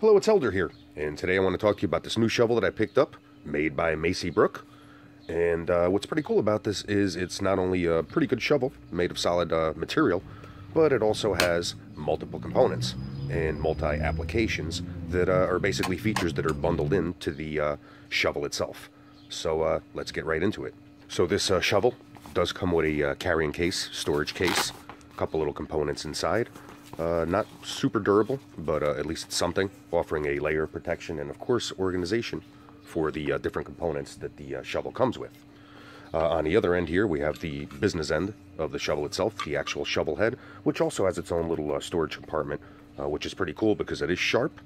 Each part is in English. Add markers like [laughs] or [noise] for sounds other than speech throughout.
Hello, it's Helder here, and today I want to talk to you about this new shovel that I picked up, made by Maisie Brook. And uh, what's pretty cool about this is it's not only a pretty good shovel, made of solid uh, material, but it also has multiple components and multi-applications that uh, are basically features that are bundled into the uh, shovel itself. So uh, let's get right into it. So this uh, shovel does come with a carrying case, storage case, a couple little components inside. Uh, not super durable, but uh, at least something, offering a layer of protection and, of course, organization for the uh, different components that the uh, shovel comes with. Uh, on the other end here, we have the business end of the shovel itself, the actual shovel head, which also has its own little uh, storage compartment, which is pretty cool because it is sharp.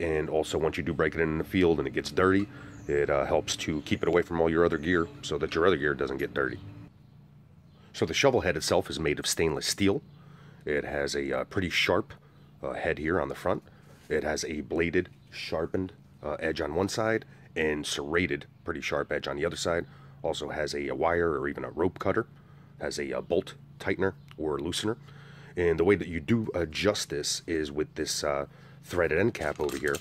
and also, once you do break it in the field and it gets dirty, it helps to keep it away from all your other gear so that your other gear doesn't get dirty. So the shovel head itself is made of stainless steel, it has a uh, pretty sharp uh, head here on the front. It has a bladed, sharpened uh, edge on one side and serrated, pretty sharp edge on the other side. Also has a, a wire or even a rope cutter. Has a, a, bolt tightener or loosener. And the way that you do adjust this is with this uh, threaded end cap over here.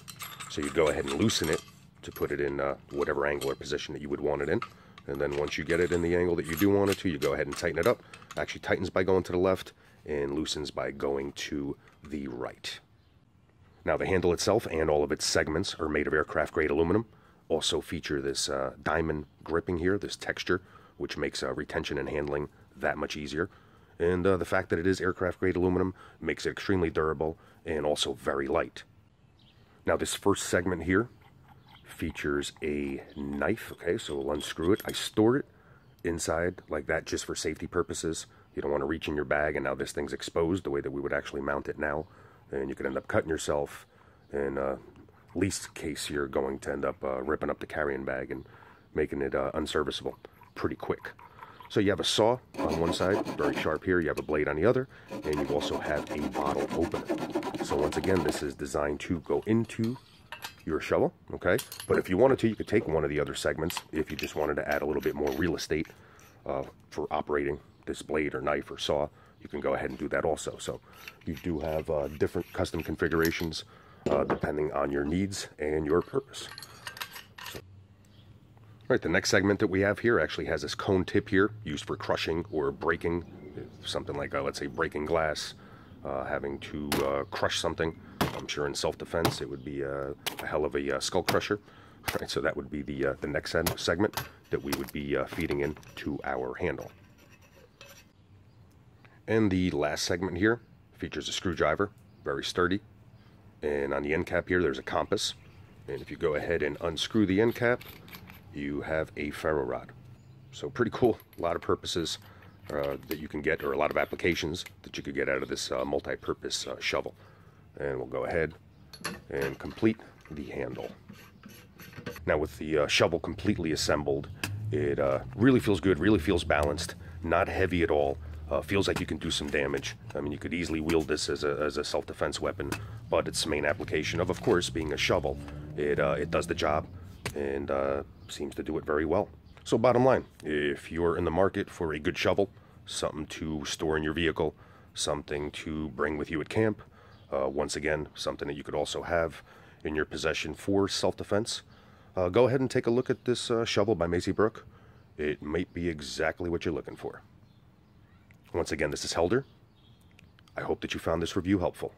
So you go ahead and loosen it to put it in uh, whatever angle or position that you would want it in. And then once you get it in the angle that you do want it to, you go ahead and tighten it up. Actually tightens by going to the left and loosens by going to the right. Now the handle itself and all of its segments are made of aircraft grade aluminum. Also feature this uh, diamond gripping here, this texture, which makes uh, retention and handling that much easier. And uh, the fact that it is aircraft grade aluminum makes it extremely durable and also very light. Now this first segment here features a knife. Okay, so we'll unscrew it. I store it inside like that just for safety purposes. You don't want to reach in your bag and now this thing's exposed the way that we would actually mount it now. And you could end up cutting yourself in uh, least case you're going to end up uh, ripping up the carrying bag and making it uh, unserviceable pretty quick. So you have a saw on one side, very sharp here, you have a blade on the other, and you also have a bottle opener. So once again, this is designed to go into your shovel, okay? But if you wanted to, you could take one of the other segments if you just wanted to add a little bit more real estate uh, for operating this blade or knife or saw, you can go ahead and do that also. So you do have uh, different custom configurations uh, depending on your needs and your purpose. So, right, the next segment that we have here actually has this cone tip here used for crushing or breaking, something like, uh, let's say, breaking glass, uh, having to uh, crush something. I'm sure in self-defense it would be a, a hell of a uh, skull crusher. [laughs] Right, so that would be the, the next segment that we would be feeding into our handle. And the last segment here features a screwdriver, very sturdy. And on the end cap here, there's a compass. And if you go ahead and unscrew the end cap, you have a ferro rod. So pretty cool, a lot of purposes uh, that you can get, or a lot of applications that you could get out of this uh, multi-purpose uh, shovel. And we'll go ahead and complete the handle. Now with the uh, shovel completely assembled, it uh, really feels good, really feels balanced, not heavy at all, uh, feels like you can do some damage. I mean, you could easily wield this as a, as a self-defense weapon, but its main application of, of course, being a shovel. It, uh, it does the job and uh, seems to do it very well. So bottom line, if you're in the market for a good shovel, something to store in your vehicle, something to bring with you at camp, uh, once again, something that you could also have in your possession for self-defense, uh, go ahead and take a look at this uh, shovel by Maisie Brook. It might be exactly what you're looking for. Once again, this is Helder. I hope that you found this review helpful.